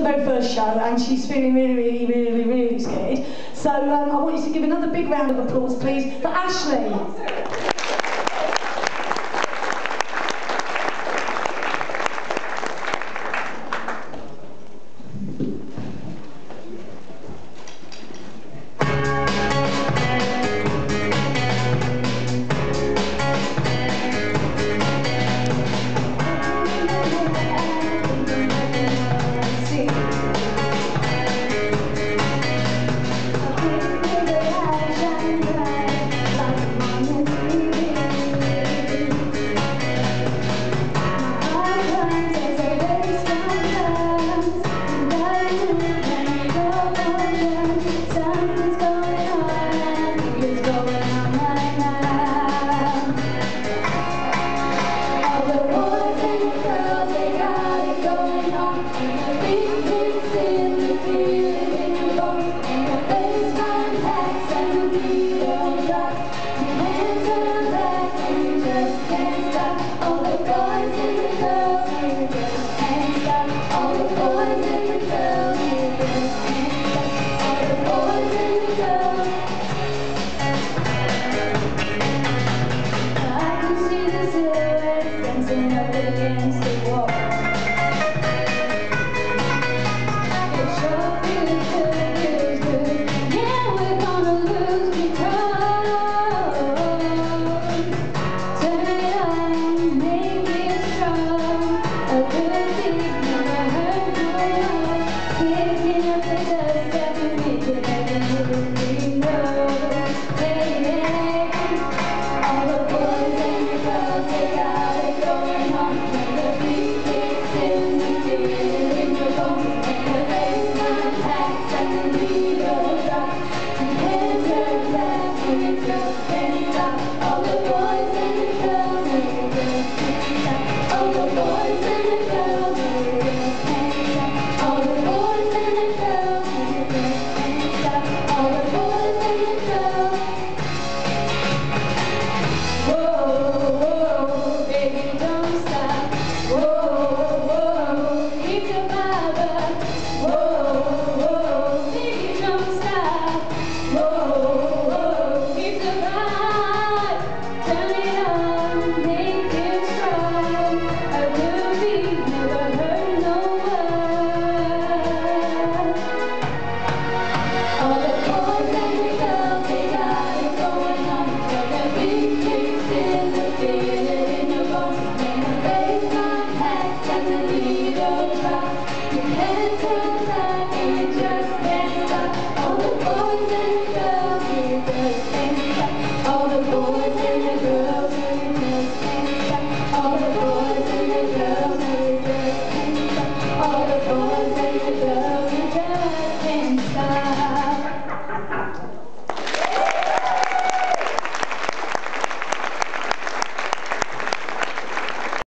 very first show and she's feeling really, really, really, really scared. So um, I want you to give another big round of applause, please, for Ashleigh.